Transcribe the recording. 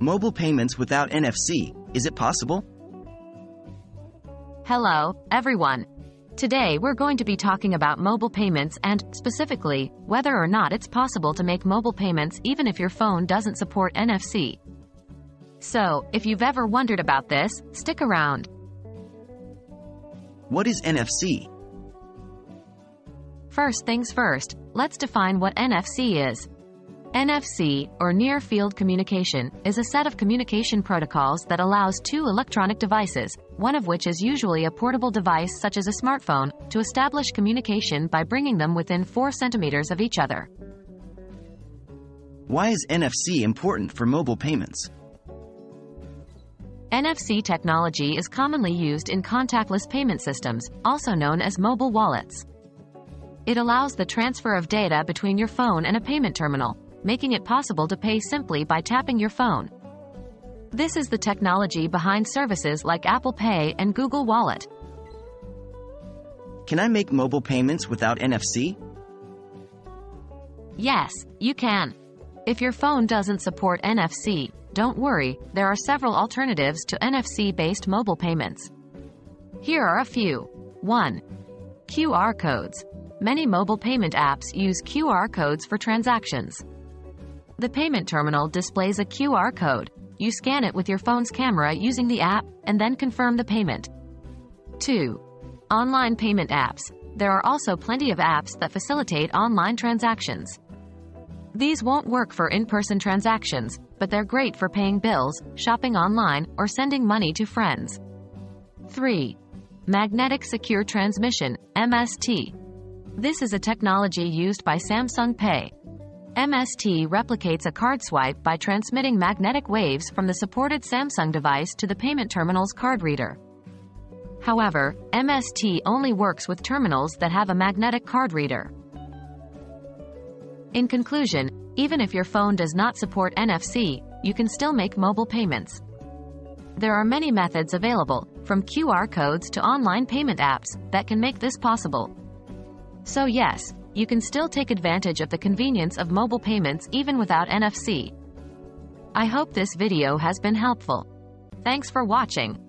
Mobile payments without NFC, is it possible? Hello, everyone. Today we're going to be talking about mobile payments and, specifically, whether or not it's possible to make mobile payments even if your phone doesn't support NFC. So, if you've ever wondered about this, stick around. What is NFC? First things first, let's define what NFC is. NFC, or Near Field Communication, is a set of communication protocols that allows two electronic devices, one of which is usually a portable device such as a smartphone, to establish communication by bringing them within 4 centimeters of each other. Why is NFC important for mobile payments? NFC technology is commonly used in contactless payment systems, also known as mobile wallets. It allows the transfer of data between your phone and a payment terminal, making it possible to pay simply by tapping your phone. This is the technology behind services like Apple Pay and Google Wallet. Can I make mobile payments without NFC? Yes, you can. If your phone doesn't support NFC, don't worry, there are several alternatives to NFC-based mobile payments. Here are a few. 1. QR codes. Many mobile payment apps use QR codes for transactions. The payment terminal displays a QR code. You scan it with your phone's camera using the app, and then confirm the payment. 2. Online payment apps. There are also plenty of apps that facilitate online transactions. These won't work for in-person transactions, but they're great for paying bills, shopping online, or sending money to friends. 3. Magnetic Secure Transmission, MST. This is a technology used by Samsung Pay. MST replicates a card swipe by transmitting magnetic waves from the supported Samsung device to the payment terminal's card reader. However, MST only works with terminals that have a magnetic card reader. In conclusion, even if your phone does not support NFC, you can still make mobile payments. There are many methods available, from QR codes to online payment apps, that can make this possible. So yes, you can still take advantage of the convenience of mobile payments even without NFC. I hope this video has been helpful. Thanks for watching.